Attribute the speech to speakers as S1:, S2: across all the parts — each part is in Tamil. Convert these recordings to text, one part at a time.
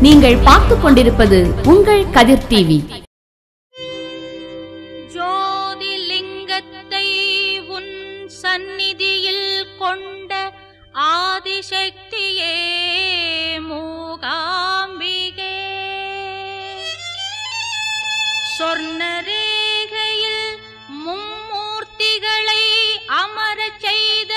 S1: நீங்கள் பார்த்து கொண்டிருப்பது உங்கள் கதிர் டிவி.
S2: ஜோதிலிங்கத்தை உன் சந்நிதியில் கொண்ட ஆதிசக்தியே மூகாம்பிகே. சொர்ணரேகையில் மும்மூர்த்திகளை அமரச் செய்த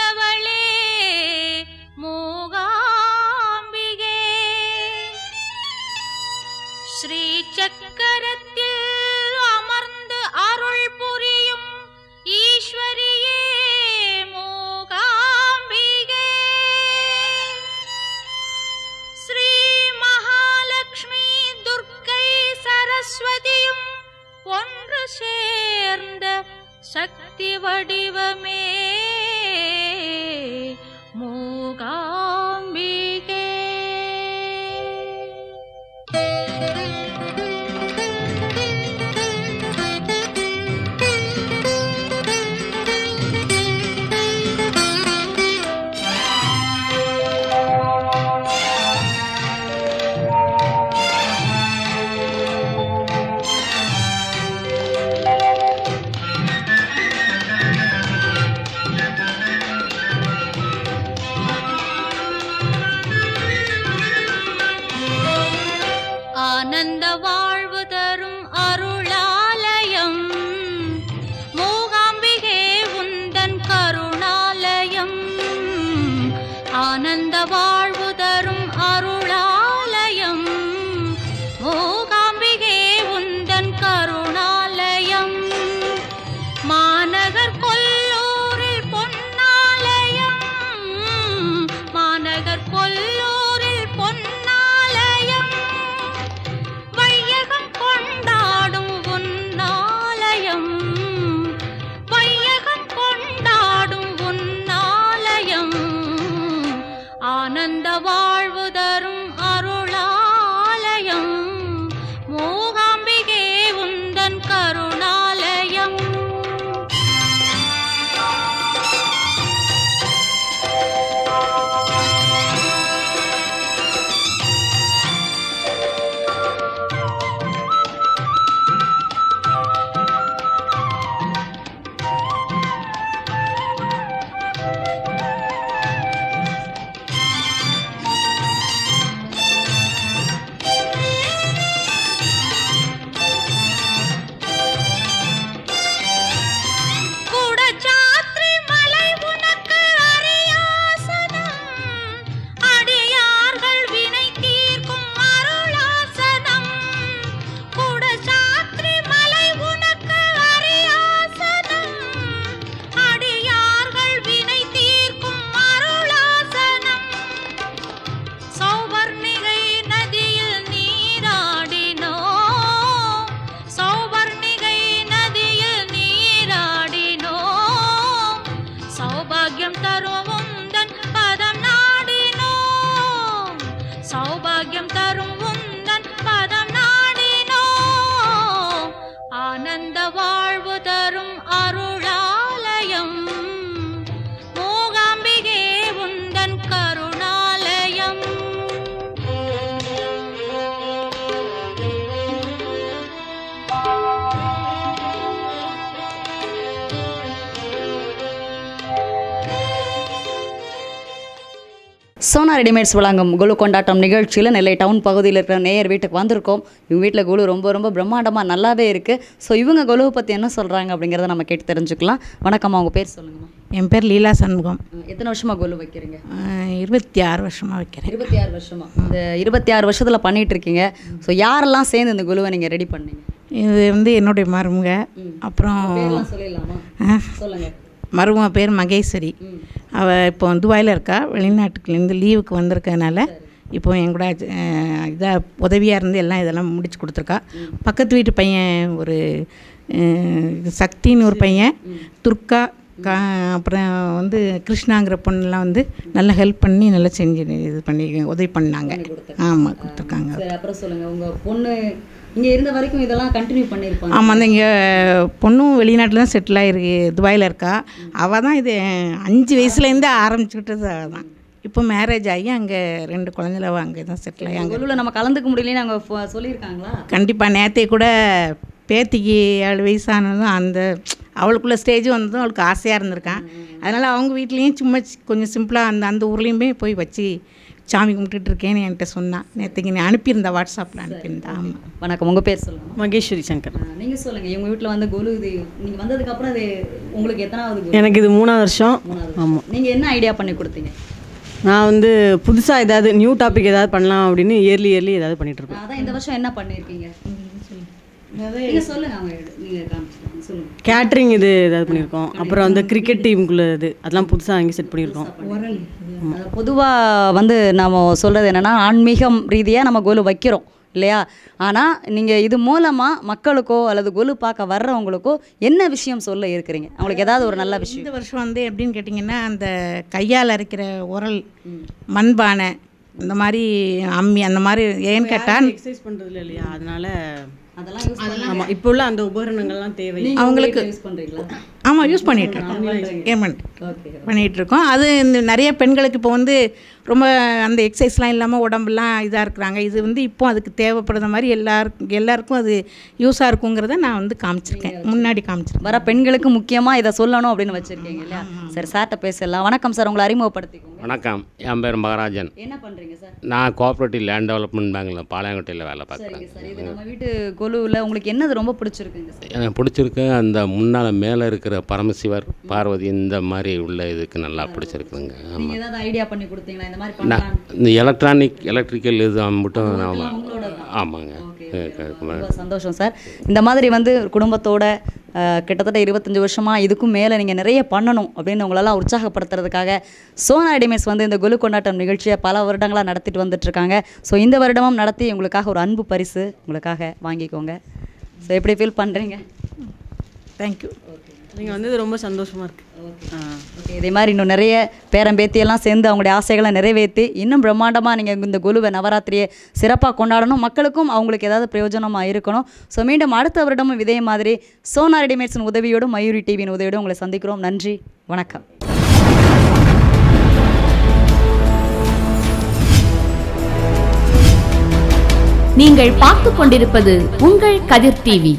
S2: சக்தி வடிவமே. பாக்யம் தரும் உந்தன் பதம் நாடினோ. ஆனந்த வாழ்
S3: சோனா ரெடிமேட்ஸ் வழங்கும் குழு கொண்டாட்டம் நிகழ்ச்சியில் நெல்லை டவுன் பகுதியில் இருக்கிற நேயர் வீட்டுக்கு வந்திருக்கோம். இவங்க வீட்டில் குழு ரொம்ப ரொம்ப பிரம்மாண்டமாக நல்லாவே இருக்குது ஸோ இவங்க குழுவை பற்றி என்ன சொல்கிறாங்க அப்படிங்கிறத நம்ம கேட்டு தெரிஞ்சுக்கலாம். வணக்கம் அவங்க பேர் சொல்லுங்கம்மா.
S4: என் பேர் லீலா சண்முகம்.
S3: எத்தனை வருஷமாக குழு வைக்கிறீங்க?
S4: இருபத்தி ஆறு வருஷமாக வைக்கிறேன்.
S3: இருபத்தி ஆறு வருஷமா? இந்த இருபத்தி ஆறு வருஷத்தில் பண்ணிட்டு இருக்கீங்க. ஸோ யாரெல்லாம் சேர்ந்து இந்த குழுவை நீங்கள் ரெடி பண்ணீங்க?
S4: இது வந்து என்னுடைய மருமக. அப்புறம்
S3: சொல்லிடலாமா? சொல்லுங்கள்
S4: மருமக பேர் மகேஸ்வரி. அவள் இப்போ துபாயில் இருக்கா. வெளிநாட்டுக்குலேருந்து லீவுக்கு வந்திருக்கனால இப்போ என் கூட இதாக உதவியாக இருந்து எல்லாம் இதெல்லாம் முடிச்சு கொடுத்துருக்கா. பக்கத்து வீட்டு பையன் ஒரு சக்தின்னு ஒரு பையன். துர்கா கா அப்புறம் வந்து கிருஷ்ணாங்கிற பொண்ணுலாம் வந்து நல்லா ஹெல்ப் பண்ணி நல்லா செஞ்சு இது பண்ணி உதவி பண்ணாங்க. ஆமாம் கொடுத்துருக்காங்க.
S3: அப்புறம் சொல்லுங்கள் உங்கள் பொண்ணு இங்கே இருந்த வரைக்கும் இதெல்லாம் கண்டினியூ பண்ணியிருப்பாங்க
S4: ஆமாம் அந்த இங்கே பொண்ணும் வெளிநாட்டில் தான் செட்டில் ஆகிருக்கு துபாயில் இருக்கா. அவள் தான் இது அஞ்சு வயசுலேருந்து ஆரம்பிச்சுக்கிட்டது அவள் தான் இப்போ மேரேஜ் ஆகி அங்கே ரெண்டு குழந்தைல அங்கே தான் செட்டில் ஆகி அங்கே.
S3: நம்ம கலந்துக்க முடியலன்னு அவங்க ஃப- சொல்லியிருக்காங்களா?
S4: கண்டிப்பாக நேற்றே கூட பேத்திக்கு ஏழு வயசானதும் அந்த அவளுக்குள்ள ஸ்டேஜ் வந்ததும் அவளுக்கு ஆசையாக இருந்திருக்கான். அதனால் அவங்க வீட்லேயும் சும்மா கொஞ்சம் சிம்பிளாக அந்த அந்த ஊர்லேயுமே போய் வச்சு சாமி கும்பிட்டுட்டு இருக்கேன்னு என்கிட்ட சொன்னான் நேற்றுக்கு நீ அனுப்பியிருந்தா வாட்ஸ்அப்பில் அனுப்பியிருந்தா ஆமாம்
S3: வணக்கம். உங்கள் பேர் சொல்லுங்கள்
S5: மகேஸ்வரி சங்கர்.
S3: நீங்கள் சொல்லுங்கள் எங்கள் வீட்டில் வந்து கொலு இது நீங்கள் வந்ததுக்கப்புறம் அது உங்களுக்கு எத்தனாவது
S5: எனக்கு இது மூணாவது வருஷம். ஆமாம்
S3: நீங்கள் என்ன ஐடியா பண்ணி கொடுத்தீங்க?
S5: நான் வந்து புதுசாக ஏதாவது நியூ டாபிக் ஏதாவது பண்ணலாம் அப்படின்னு இயர்லி இயர்லி ஏதாவது பண்ணிட்டு இருக்கோம்
S3: அதான் இந்த வருஷம் என்ன பண்ணியிருக்கீங்க
S5: கேட்ரிங் இது ஏதாவது பண்ணியிருக்கோம். அப்புறம் அந்த கிரிக்கெட் டீமுக்குள்ள இது. அதெல்லாம் புதுசாக வாங்கி செட் பண்ணியிருக்கோம்.
S3: பொதுவாக வந்து நம்ம சொல்கிறது என்னென்னா ஆன்மீகம் ரீதியாக நம்ம கோலு வைக்கிறோம் இல்லையா? ஆனால் நீங்கள் இது மூலமாக மக்களுக்கோ அல்லது கொலு பார்க்க வர்றவங்களுக்கோ என்ன விஷயம் சொல்ல இருக்கிறீங்க? அவங்களுக்கு ஏதாவது ஒரு நல்ல விஷயம்.
S4: இந்த வருஷம் வந்து எப்படின்னு கேட்டிங்கன்னா அந்த கையால் அரைக்கிற உரல் மண்பானை இந்த மாதிரி அம்மி அந்த மாதிரி ஏன்னு கேட்டால்
S5: எக்ஸசைஸ் பண்ணுறதுல இல்லையா? அதனால
S3: அதெல்லாம்
S5: ஆமாம் இப்போ உள்ள அந்த உபகரணங்கள்லாம் தேவை.
S3: அவங்களுக்கு யூஸ் பண்ணுறீங்களா
S4: ஆமாம் யூஸ் பண்ணிகிட்டு இருக்கோம் ஏமெண்ட்
S3: ஓகே
S4: பண்ணிகிட்டு இருக்கோம் அது இந்த நிறைய பெண்களுக்கு இப்போ வந்து ரொம்ப அந்த எக்ஸசைஸ்லாம் இல்லாமல் உடம்புலாம் இதாக இருக்கிறாங்க. இது வந்து இப்போ அதுக்கு தேவைப்படுற மாதிரி எல்லாருக்கும் எல்லாருக்கும் அது யூஸாக இருக்குங்கிறத நான் வந்து காமிச்சிருக்கேன். முன்னாடி காமிச்சிருக்கேன்.
S3: வர பெண்களுக்கு முக்கியமாக இதை சொல்லணும் அப்படின்னு வச்சுருக்கீங்க இல்லையா? சரி சார்கிட்ட பேசலாம் வணக்கம் சார் உங்களை அறிமுகப்படுத்திக்கோங்க.
S6: வணக்கம். என் பேர் மகராஜன்.
S3: என்ன பண்ணுறீங்க சார்
S6: நான் கோஆப்ரேட்டிவ் லேண்ட் டெவலப்மெண்ட் பேங்க்கில் பாளையங்கோட்டையில் வேலை பார்க்குறேன்.
S3: சார் இது நம்ம வீட்டு கொலுவில் உங்களுக்கு என்னது ரொம்ப பிடிச்சிருக்குங்க சார்
S6: எனக்கு பிடிச்சிருக்கு அந்த முன்னால் மேலே இருக்கிற பரமசிவர் பார்வதி இந்த மாதிரி உள்ள இதுக்கு நல்லா பிடிச்சிருக்குதுங்க. ஆமாம்
S3: ஐடியா பண்ணி கொடுத்தீங்களா? இந்த மாதிரி
S6: நான் இந்த எலக்ட்ரானிக் எலக்ட்ரிக்கல் இது மட்டும் ஆமாம் ஆமாங்க.
S3: சந்தோஷம் சார். இந்த மாதிரி வந்து குடும்பத்தோட கிட்டத்தட்ட இருபத்தஞ்சி வருஷமாக இதுக்கும் மேலே நீங்கள் நிறைய பண்ணணும் அப்படின்னு உங்களெல்லாம் உற்சாகப்படுத்துறதுக்காக சோனா அடிமேஸ் வந்து இந்த கொலு கொண்டாட்டம் நிகழ்ச்சியை பல வருடங்களாக நடத்திட்டு வந்துட்டுருக்காங்க ஸோ இந்த வருடமும் நடத்தி உங்களுக்காக ஒரு அன்பு பரிசு உங்களுக்காக வாங்கிக்கோங்க. ஸோ எப்படி ஃபீல் பண்ணுறீங்க
S4: தேங்க்யூ
S5: நீங்கள் வந்தது ரொம்ப சந்தோஷமாக இருக்குது ஆ
S3: ஓகே இதே மாதிரி இன்னும் நிறைய பேரன் பேத்தியெல்லாம் சேர்ந்து அவங்களுடைய ஆசைகளை நிறைவேற்றி இன்னும் பிரம்மாண்டமாக நீங்கள் இந்த குழுவை நவராத்திரியை சிறப்பாக கொண்டாடணும். மக்களுக்கும் அவங்களுக்கு ஏதாவது பிரயோஜனமாக இருக்கணும். ஸோ மீண்டும் அடுத்த வருடமும் இதே மாதிரி சோனா ரெடிமேட்ஸின் உதவியோடும் மயூரி டிவியின் உதவியோடும் உங்களை சந்திக்கிறோம். நன்றி வணக்கம்.
S1: நீங்கள் பார்த்துக் கொண்டிருப்பது உங்கள் கதிர் டிவி.